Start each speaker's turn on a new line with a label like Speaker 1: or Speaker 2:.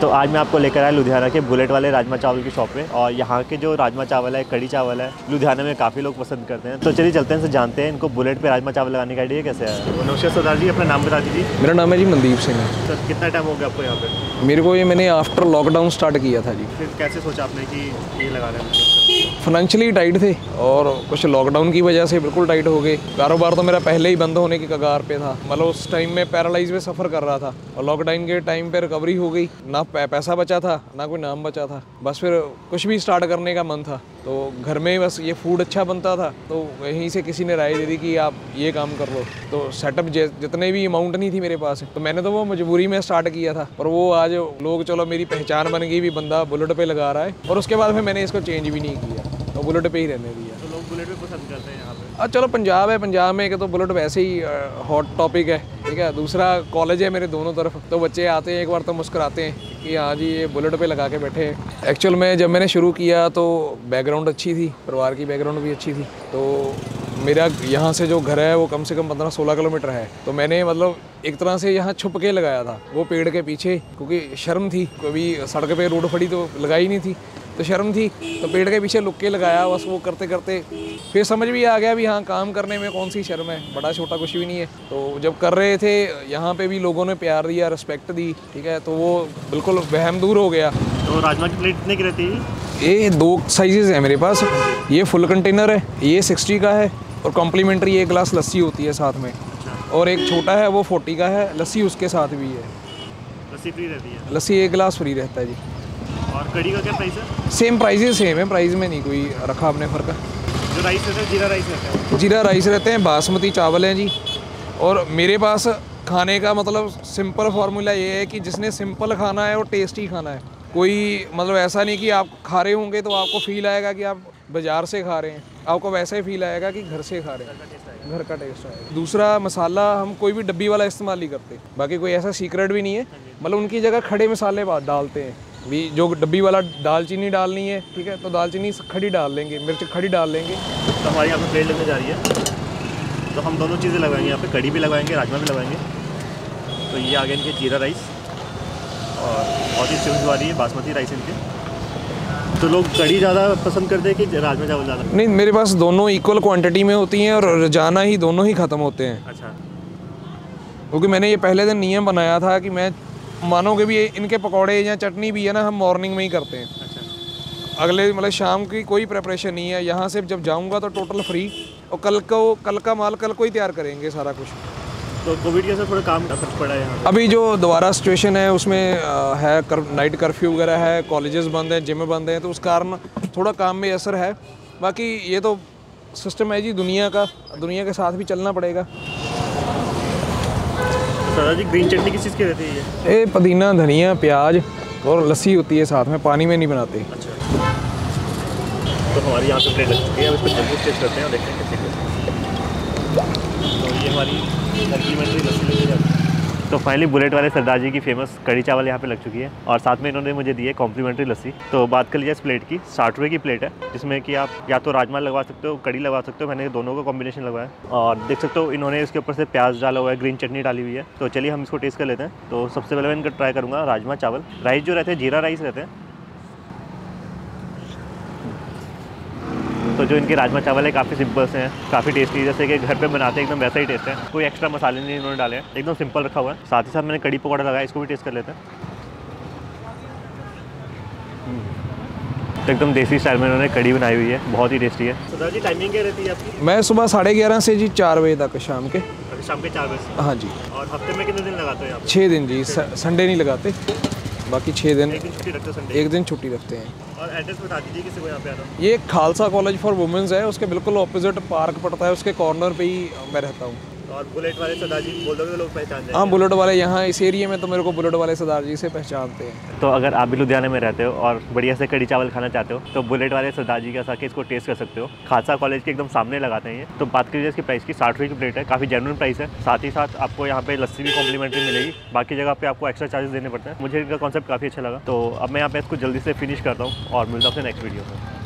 Speaker 1: तो आज मैं आपको लेकर आया लुधियाना के बुलेट वाले राजमा चावल की शॉप पे और यहाँ के जो राजमा चावल है कड़ी चावल है लुधियाना में काफ़ी लोग पसंद करते हैं। तो चलिए चलते हैं से जानते हैं इनको बुलेट पे राजमा चावल लगाने का आइडिया कैसे है। नौशा सरदार जी अपना नाम बता दीजिए।
Speaker 2: मेरा नाम है जी मनदीप सिंह।
Speaker 1: सर कितना टाइम हो गया आपको यहाँ पे?
Speaker 2: मेरे को ये मैंने आफ्टर लॉकडाउन स्टार्ट किया था जी।
Speaker 1: फिर कैसे सोचा आपने कि ये लगा रहे हैं?
Speaker 2: फाइनेंशियली टाइट थे। और कुछ लॉकडाउन की वजह से बिल्कुल टाइट हो गए। कारोबार तो मेरा पहले ही बंद होने की कगार पे था। मतलब उस टाइम में पैरालाइज में सफ़र कर रहा था। और लॉकडाउन के टाइम पे रिकवरी हो गई। ना पैसा बचा था, ना कोई नाम बचा था। बस फिर कुछ भी स्टार्ट करने का मन था। तो घर में बस ये फ़ूड अच्छा बनता था तो वहीं से किसी ने राय दे दी कि आप ये काम कर लो। तो सेटअप जितने भी अमाउंट नहीं थी मेरे पास तो मैंने तो वो मजबूरी में स्टार्ट किया था। पर वो आज लोग, चलो मेरी पहचान बन गई भी, बंदा बुलेट पे लगा रहा है, और उसके बाद फिर मैंने इसको चेंज भी नहीं किया। तो बुलेट पे ही रहने दिया
Speaker 1: तो लोग बुलेट पे पसंद करते हैं यहाँ पे।
Speaker 2: अब चलो पंजाब है पंजाब में एक तो बुलेट वैसे ही हॉट टॉपिक है ठीक है? दूसरा कॉलेज है मेरे दोनों तरफ़ तो बच्चे आते हैं एक बार तो मुस्कुराते हैं कि हाँ जी ये बुलेट पे लगा के बैठे हैं। एक्चुअल में जब मैंने शुरू किया तो बैकग्राउंड अच्छी थी परिवार की बैकग्राउंड भी अच्छी थी तो मेरा यहाँ से जो घर है वो कम से कम पंद्रह सोलह किलोमीटर है। तो मैंने मतलब एक तरह से यहाँ छुप के लगाया था वो पेड़ के पीछे क्योंकि शर्म थी कभी सड़क पे रोड फड़ी तो लगाई नहीं थी। तो शर्म थी तो पेड़ के पीछे लुक के लगाया बस वो करते करते। फिर समझ भी आ गया भी हाँ काम करने में कौन सी शर्म है? बड़ा छोटा कुछ भी नहीं है। तो जब कर रहे थे यहाँ पे भी लोगों ने प्यार दिया रिस्पेक्ट दी ठीक है? तो वो बिल्कुल वहम दूर हो गया।
Speaker 1: तो राजमा की प्लेट कितने की रहती है?
Speaker 2: ये दो साइजेस हैं मेरे पास। ये फुल कंटेनर है ये सिक्सटी का है और कॉम्प्लीमेंट्री एक गिलास लस्सी होती है साथ में। और एक छोटा है वो फोर्टी का है लस्सी उसके साथ भी है।
Speaker 1: लस्सी फ्री रहती है।
Speaker 2: लस्सी एक गिलास फ्री रहता है जी।
Speaker 1: और कड़ी का क्या प्राइस है?
Speaker 2: सेम प्राइजेस सेम है प्राइस में नहीं कोई रखा आपने फ़र्क।
Speaker 1: जो राइस रहता है जीरा राइस रहता है।
Speaker 2: जीरा राइस रहते हैं बासमती चावल हैं जी। और मेरे पास खाने का मतलब सिंपल फार्मूला ये है कि जिसने सिंपल खाना है और टेस्टी खाना है। कोई मतलब ऐसा नहीं कि आप खा रहे होंगे तो आपको फील आएगा कि आप बाज़ार से खा रहे हैं। आपको वैसे ही फील आएगा कि घर से खा रहे हैं। घर का टेस्ट आएगा। दूसरा मसाला हम कोई भी डब्बी वाला इस्तेमाल नहीं करते। बाकी कोई ऐसा सीक्रेट भी नहीं है। मतलब उनकी जगह खड़े मसाले डालते हैं। भी जो डब्बी वाला दालचीनी डालनी है ठीक है तो दालचीनी खड़ी डाल लेंगे मिर्च खड़ी डाल लेंगे।
Speaker 1: तो हमारे यहाँ पे प्लेट लगने जा रही है। तो हम दोनों चीज़ें लगाएँगे यहाँ पे कड़ी भी लगाएँगे राजमा भी लगाएँगे। तो ये आ गए इनके जीरा राइस और बहुत ही सिम्स वाली है बासमती राइस इनके। तो लोग कड़ी ज़्यादा पसंद करते हैं कि राजमा चावल ज़्यादा?
Speaker 2: नहीं मेरे पास दोनों इक्वल क्वांटिटी में होती हैं और रोज़ाना ही दोनों ही ख़त्म होते हैं।
Speaker 1: अच्छा।
Speaker 2: क्योंकि मैंने ये पहले दिन नियम बनाया था कि मैं मानोगे भी इनके पकौड़े या चटनी भी है ना हम मॉर्निंग में ही करते हैं।
Speaker 1: अच्छा।
Speaker 2: अगले मतलब शाम की कोई प्रेपरेशन नहीं है यहाँ से जब जाऊँगा तो टोटल फ्री और कल को कल का माल कल को ही तैयार करेंगे सारा कुछ।
Speaker 1: तो कोविड के थोड़ा काम फ़र्क पड़ा है यहाँ
Speaker 2: अभी जो दोबारा सिचुएशन है उसमें है कर, नाइट कर्फ्यू वगैरह है कॉलेजेस बंद हैं जिम बंद हैं तो उस कारण थोड़ा काम में असर है। बाकी ये तो सिस्टम है जी दुनिया का दुनिया के साथ भी चलना पड़ेगा।
Speaker 1: जी ग्रीन चटनी किस चीज़ की रहती है ये?
Speaker 2: पुदीना धनिया प्याज और लस्सी होती है साथ में पानी में नहीं बनाते।
Speaker 1: अच्छा। तो हमारी यहाँ पे प्लेट लग चुकी है अब इसको जल्दी टेस्ट करते हैं और देखते हैं कैसे तो ये हमारी कॉम्प्लीमेंट्री लस्सी लगी जाती है। तो फाइनली बुलेट वाले सरदार जी की फ़ेमस कड़ी चावल यहाँ पे लग चुकी है। और साथ में इन्होंने मुझे दिए कॉम्प्लीमेंट्री लस्सी। तो बात कर लीजिए इस प्लेट की साठ रुपये की प्लेट है, जिसमें कि आप या तो राजमा लगवा सकते हो कड़ी लगवा सकते हो, मैंने दोनों का कॉम्बिनेशन लगवाया और देख सकते हो इन्होंने इसके ऊपर से प्याज डाला हुआ है ग्रीन चटनी डाली हुई है। तो चलिए हम इसको टेस्ट कर लेते हैं। तो सबसे पहले मैं इनका ट्राई करूँगा राजमा चावल। राइस जो रहते हैं, जीरा राइस रहते हैं। तो जो इनके राजमा चावल है काफ़ी सिंपल से हैं काफ़ी टेस्टी जैसे कि घर पे बनाते हैं एकदम वैसा ही टेस्ट है। कोई एक्स्ट्रा मसाले नहीं इन्होंने डाले हैं एकदम सिंपल रखा हुआ है। साथ ही साथ मैंने कड़ी पकौड़ा लगाया इसको भी टेस्ट कर लेते हैं। तो एकदम देसी स्टाइल में इन्होंने कड़ी बनाई हुई है बहुत ही टेस्टी है। तो जी टाइमिंग क्या रहती है आपकी?
Speaker 2: मैं सुबह साढ़े ग्यारह से जी चार बजे तक शाम के।
Speaker 1: शाम के चार बजे
Speaker 2: हाँ जी।
Speaker 1: और हफ़्ते में कितने दिन लगाते हैं आप?
Speaker 2: छः दिन जी संडे नहीं लगाते। बाकी छः दिन
Speaker 1: एक दिन छुट्टी रखते हो और एड्रेस बता दीजिए किसी को यहाँ पे आना
Speaker 2: ये खालसा कॉलेज फॉर वुमेंस है उसके बिल्कुल ऑपोजिट पार्क पड़ता है उसके कॉर्नर पे ही मैं रहता हूँ।
Speaker 1: और बुलेट वाले सरदार जी बोल दोगे तो लोग पहचान जाएँगे।
Speaker 2: हाँ बुलेट वाले यहाँ इस एरिया में तो मेरे को बुलेट वाले सरदार जी से पहचानते हैं।
Speaker 1: तो अगर आप भी लुधियाना में रहते हो और बढ़िया से कड़ी चावल खाना चाहते हो तो बुलेट वाले सरदार जी के साथ इसको टेस्ट कर सकते हो। खालसा कॉलेज के एकदम सामने लगाते हैं तो बात करिए इसकी प्राइस की साठ रुपये की प्लेट है काफ़ी जेनुअन प्राइस है। साथ ही साथ आपको यहाँ पे लस्सी भी कॉम्प्लीमेंट्री मिलेगी। बाकी जगह पे आपको एक्स्ट्रा चार्जेस देने पड़ते हैं। मुझे इनका कॉन्सेप्ट काफ़ी अच्छा लगा। तो अब मैं यहाँ पे इसको जल्दी से फिनिश करता हूँ और मिलता हूँ नेक्स्ट वीडियो में।